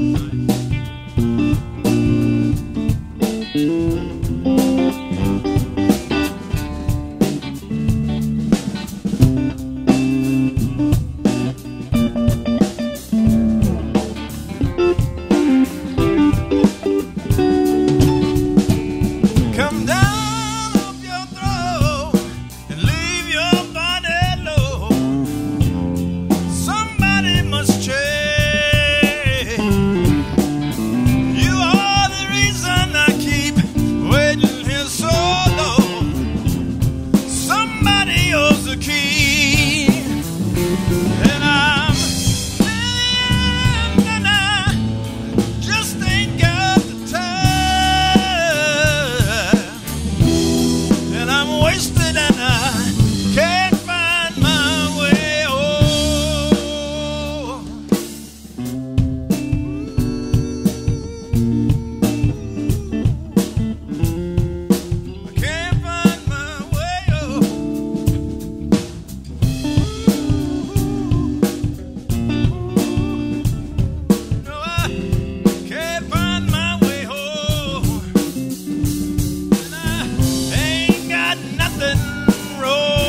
Bye. road.